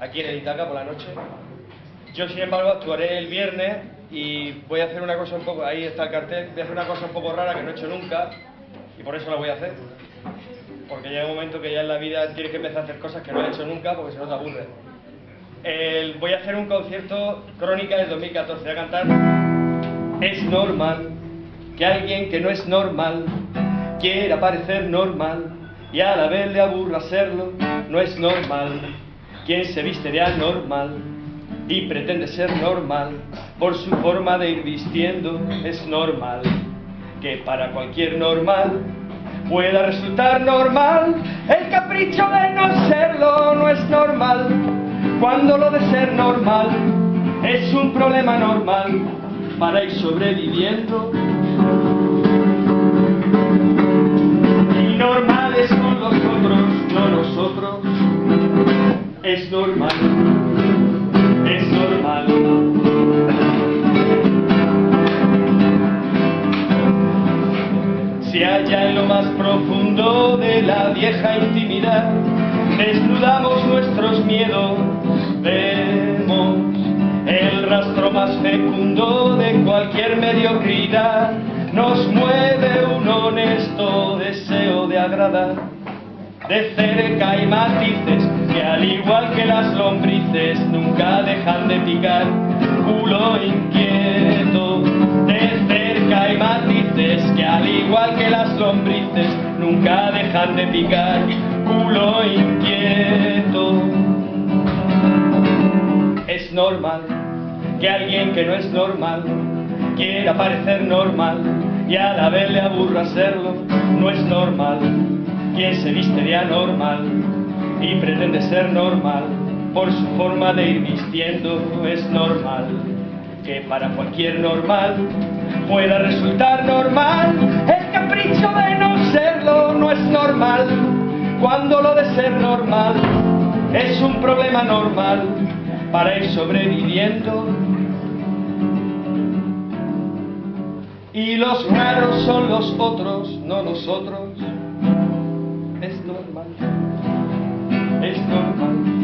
aquí en el Itaca por la noche. Yo, sin embargo, actuaré el viernes y voy a hacer una cosa un poco, ahí está el cartel, voy a hacer una cosa un poco rara que no he hecho nunca y por eso la voy a hacer. Porque llega un momento que ya en la vida tienes que empezar a hacer cosas que no has hecho nunca porque si no te voy a hacer un concierto crónica del 2014, voy a cantar Es normal que alguien que no es normal quiera parecer normal y a la vez le aburra serlo, no es normal. Quien se viste de anormal y pretende ser normal por su forma de ir vistiendo es normal. Que para cualquier normal pueda resultar normal, el capricho de no serlo no es normal. Cuando lo de ser normal es un problema normal para ir sobreviviendo. Es normal, es normal. Si allá en lo más profundo de la vieja intimidad desnudamos nuestros miedos, vemos el rastro más fecundo de cualquier mediocridad. Nos mueve un honesto deseo de agradar. De cerca hay matices que al igual que las lombrices nunca dejan de picar. Culo inquieto, de cerca hay matices que al igual que las lombrices nunca dejan de picar. Culo inquieto. Es normal que alguien que no es normal quiera parecer normal y a la vez le aburra serlo. No es normal quien se viste de anormal y pretende ser normal. Por su forma de ir vistiendo es normal que para cualquier normal pueda resultar normal. El capricho de no serlo no es normal. Cuando lo de ser normal es un problema normal para ir sobreviviendo. Y los raros son los otros no nosotros. Es normal, es normal.